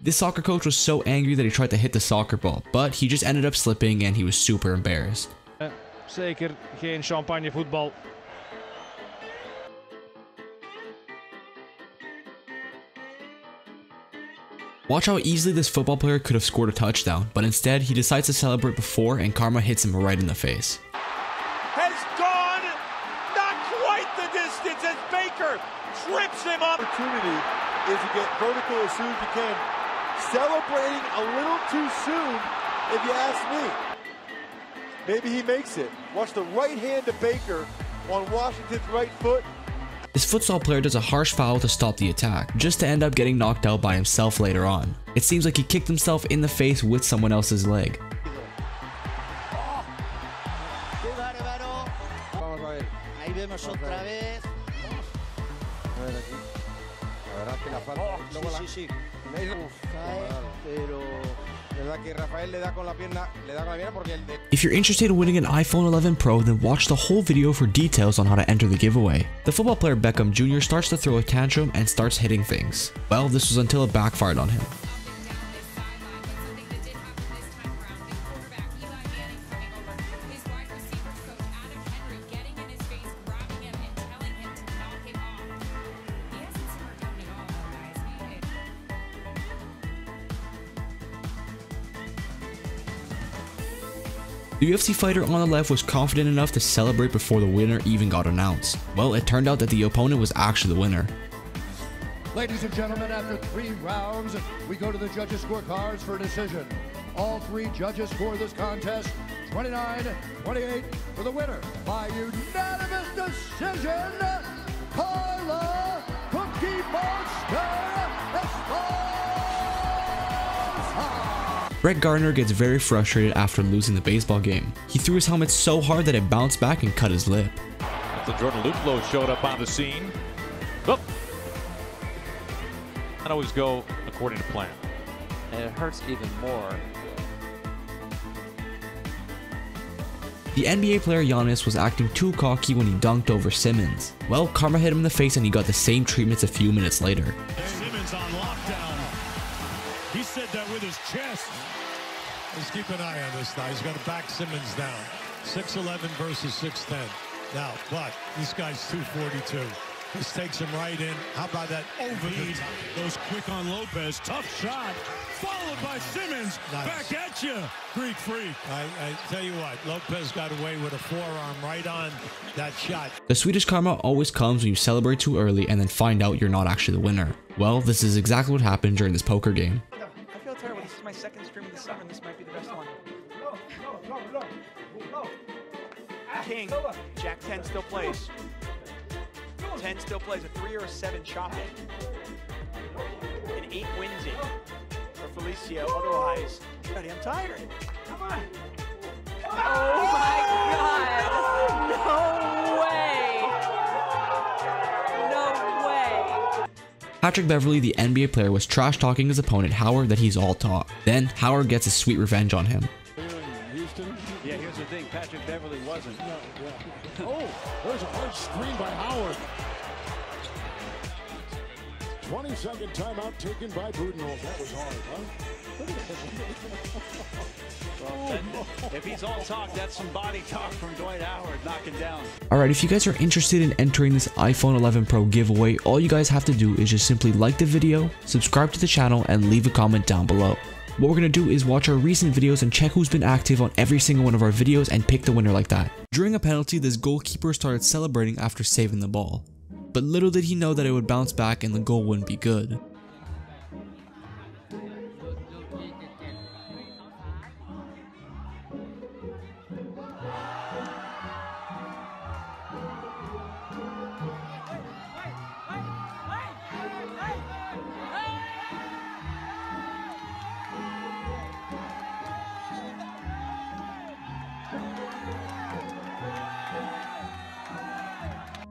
This soccer coach was so angry that he tried to hit the soccer ball, but he just ended up slipping and he was super embarrassed. Zeker geen champagnevoetbal. Watch how easily this football player could have scored a touchdown, but instead he decides to celebrate before and karma hits him right in the face. Has gone not quite the distance as Baker trips him up. Opportunity is to get vertical as soon as you can. Celebrating a little too soon, if you ask me. Maybe he makes it. Watch the right hand to Baker on Washington's right foot. This futsal player does a harsh foul to stop the attack, just to end up getting knocked out by himself later on. It seems like he kicked himself in the face with someone else's leg. If you're interested in winning an iPhone 11 Pro, then watch the whole video for details on how to enter the giveaway. The football player Beckham Jr. starts to throw a tantrum and starts hitting things. Well, this was until it backfired on him. The UFC fighter on the left was confident enough to celebrate before the winner even got announced. Well, it turned out that the opponent was actually the winner. Ladies and gentlemen, after three rounds, we go to the judges' scorecards for a decision. All three judges score this contest 29 28 for the winner by unanimous decision, Carla Cookie Monster Brett Gardner gets very frustrated after losing the baseball game. He threw his helmet so hard that it bounced back and cut his lip. So Jordan Luplo showed up on the scene. Oh. Not always go according to plan. and it hurts even more. The NBA player Giannis was acting too cocky when he dunked over Simmons. Well, karma hit him in the face and he got the same treatments a few minutes later. Keep an eye on this now. He's going to back Simmons down. 6'11 versus 6'10. Now, but this guy's 242. This takes him right in. How about that over the top? Goes quick on Lopez. Tough shot. Followed by Simmons. Nice. Back at you. Greek freak. I, I tell you what, Lopez got away with a forearm right on that shot. The Swedish karma always comes when you celebrate too early and then find out you're not actually the winner. Well, this is exactly what happened during this poker game. I feel terrible. This is my second stream summer, and this might be the best one. King, Jack 10 still plays. 10 still plays. A 3 or a 7 chopping. An 8 wins it for Felicio. Otherwise, Buddy, I'm tired. Come on. Oh my Patrick Beverley, the NBA player, was trash talking his opponent Howard that he's all talk. Then Howard gets a sweet revenge on him. Yeah, here's the thing. Patrick Beverley wasn't. Oh, there's a hard screen by Howard. 20 second timeout taken by Budenholz. That was hard, huh? If he's all talk, that's some body talk from Dwight Howard knocking down. Alright, if you guys are interested in entering this iPhone 11 Pro giveaway, all you guys have to do is just simply like the video, subscribe to the channel, and leave a comment down below. What we're going to do is watch our recent videos and check who's been active on every single one of our videos and pick the winner like that. During a penalty, this goalkeeper started celebrating after saving the ball. But little did he know that it would bounce back and the goal wouldn't be good.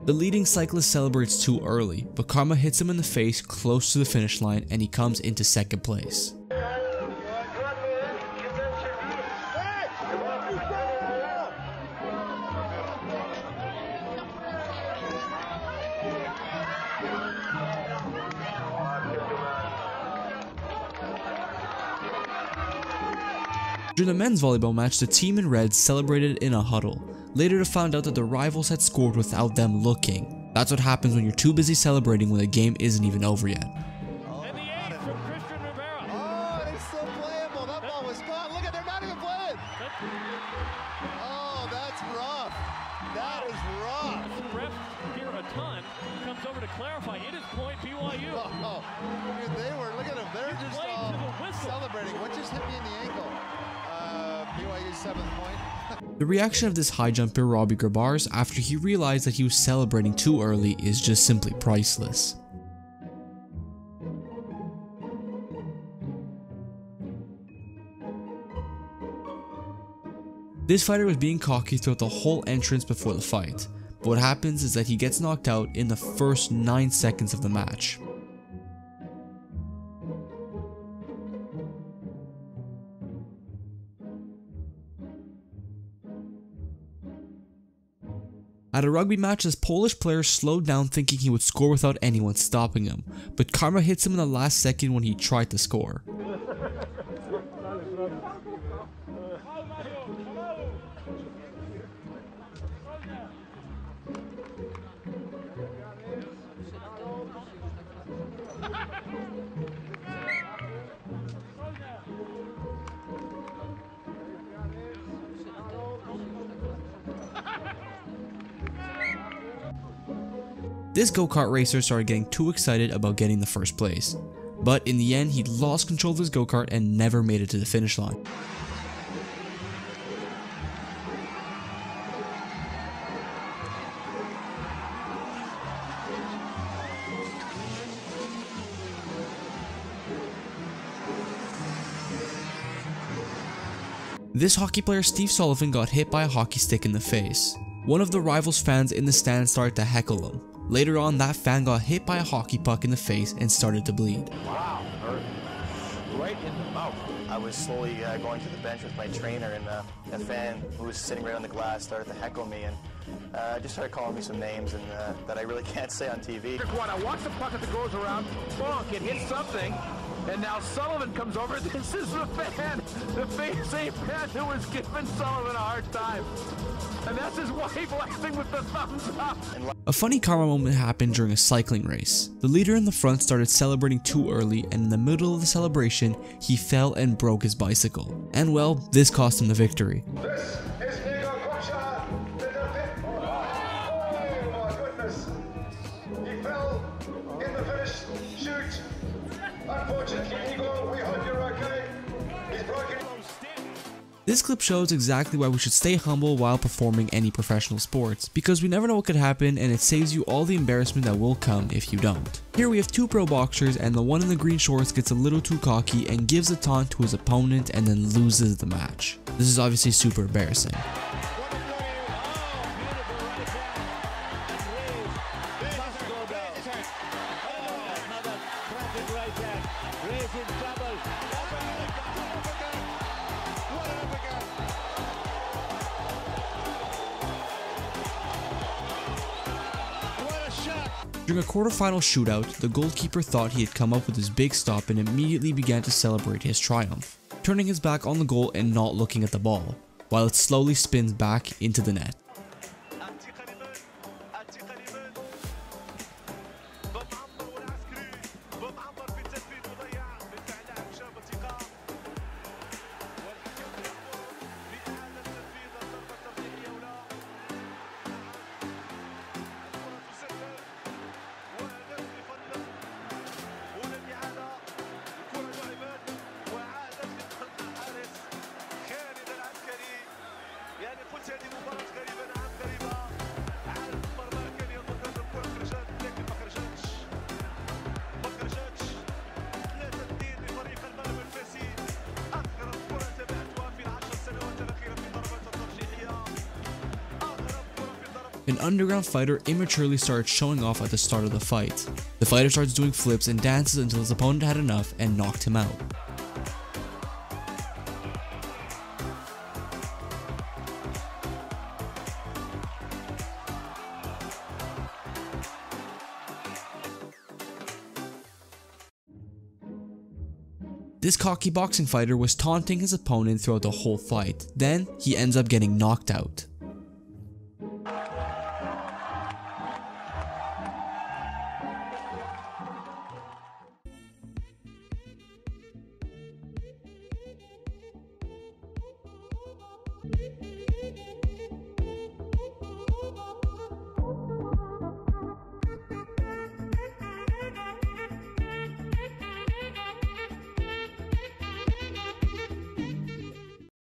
The leading cyclist celebrates too early, but Karma hits him in the face close to the finish line and he comes into second place. During the men's volleyball match, the team in red celebrated in a huddle, later to find out that the rivals had scored without them looking. That's what happens when you're too busy celebrating when the game isn't even over yet. Oh, that's rough. That is rough. Here a ton comes over to clarify. It is point BYU. Oh, they were look at them. They're just playing to uh, the celebrating. What just hit me in the ankle? The reaction of this high jumper Robbie Grabarz after he realized that he was celebrating too early is just simply priceless. This fighter was being cocky throughout the whole entrance before the fight, but what happens is that he gets knocked out in the first 9 seconds of the match. At a rugby match, this Polish player slowed down thinking he would score without anyone stopping him, but karma hits him in the last second when he tried to score. This go-kart racer started getting too excited about getting the first place, but in the end he lost control of his go-kart and never made it to the finish line. This hockey player Steve Sullivan got hit by a hockey stick in the face. One of the rivals fans in the stand started to heckle him. Later on, that fan got hit by a hockey puck in the face and started to bleed. Wow, hurt right in the mouth. I was slowly uh, going to the bench with my trainer, and uh, a fan who was sitting right on the glass started to heckle me and uh, just started calling me some names and uh, that I really can't say on TV. One, I watch the puck as it goes around, bonk, it hits something, and now Sullivan comes over. This is the fan, the same fan who was giving Sullivan a hard time. And that's his wife laughing with the thumbs up. A funny karma moment happened during a cycling race. The leader in the front started celebrating too early and in the middle of the celebration, he fell and broke his bicycle. And well, this cost him the victory. This clip shows exactly why we should stay humble while performing any professional sports, because we never know what could happen and it saves you all the embarrassment that will come if you don't. Here we have two pro boxers and the one in the green shorts gets a little too cocky and gives a taunt to his opponent and then loses the match. This is obviously super embarrassing. During a quarterfinal shootout, the goalkeeper thought he had come up with his big stop and immediately began to celebrate his triumph, turning his back on the goal and not looking at the ball, while it slowly spins back into the net. An underground fighter immaturely started showing off at the start of the fight. The fighter starts doing flips and dances until his opponent had enough and knocked him out. This cocky boxing fighter was taunting his opponent throughout the whole fight. Then, he ends up getting knocked out.